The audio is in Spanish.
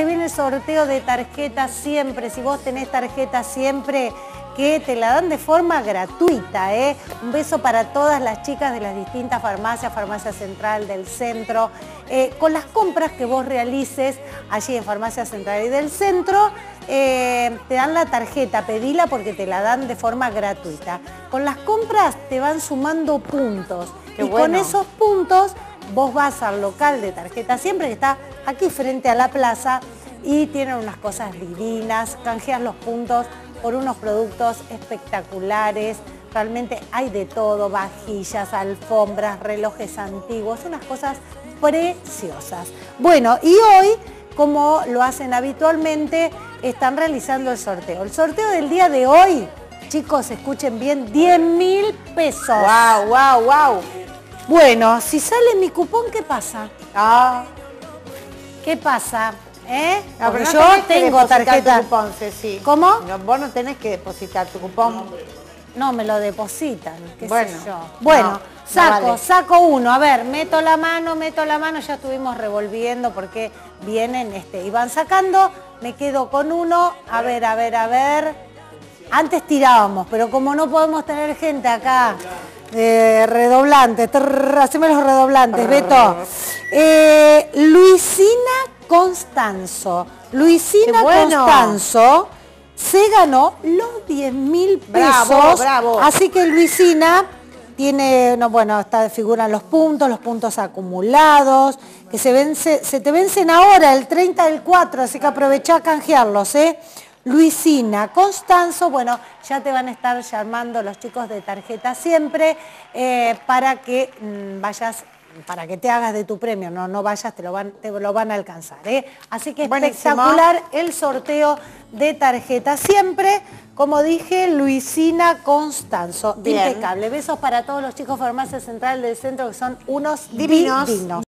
se viene el sorteo de tarjeta siempre. Si vos tenés tarjeta siempre, que te la dan de forma gratuita. ¿eh? Un beso para todas las chicas de las distintas farmacias, Farmacia Central del Centro. Eh, con las compras que vos realices allí en Farmacia Central y del Centro, eh, te dan la tarjeta, pedila porque te la dan de forma gratuita. Con las compras te van sumando puntos. y con esos puntos vos vas al local de tarjeta siempre que está aquí frente a la plaza y tienen unas cosas divinas, canjeas los puntos por unos productos espectaculares, realmente hay de todo, vajillas, alfombras, relojes antiguos, unas cosas preciosas. Bueno, y hoy, como lo hacen habitualmente, están realizando el sorteo. El sorteo del día de hoy, chicos, escuchen bien, 10 mil pesos. ¡Wow, wow, wow! Bueno, si sale mi cupón, ¿qué pasa? Ah. ¿Qué pasa? ¿Eh? Porque yo tengo tarjeta. Tu cupón, Ceci. ¿Cómo? vos no tenés que depositar tu cupón. No, me lo depositan, qué bueno, sé yo. Bueno, saco, saco uno. A ver, meto la mano, meto la mano, ya estuvimos revolviendo porque vienen este, y van sacando. Me quedo con uno. A ver, a ver, a ver. Antes tirábamos, pero como no podemos tener gente acá de redoblante, haceme los redoblantes, Beto. Eh, Luisina Constanzo. Luisina Constanzo se ganó los 10 mil pesos. Bravo, Así que Luisina tiene, no, bueno, está, figuran los puntos, los puntos acumulados, que se, vence, se te vencen ahora el 30 del 4, así que aprovecha a canjearlos, ¿eh? Luisina, Constanzo, bueno, ya te van a estar llamando los chicos de tarjeta siempre eh, para que mm, vayas para que te hagas de tu premio, no, no vayas, te lo van, te lo van a alcanzar. ¿eh? Así que espectacular el sorteo de tarjeta. Siempre, como dije, Luisina Constanzo. Impecable. Besos para todos los chicos Farmacia Central del Centro que son unos divinos.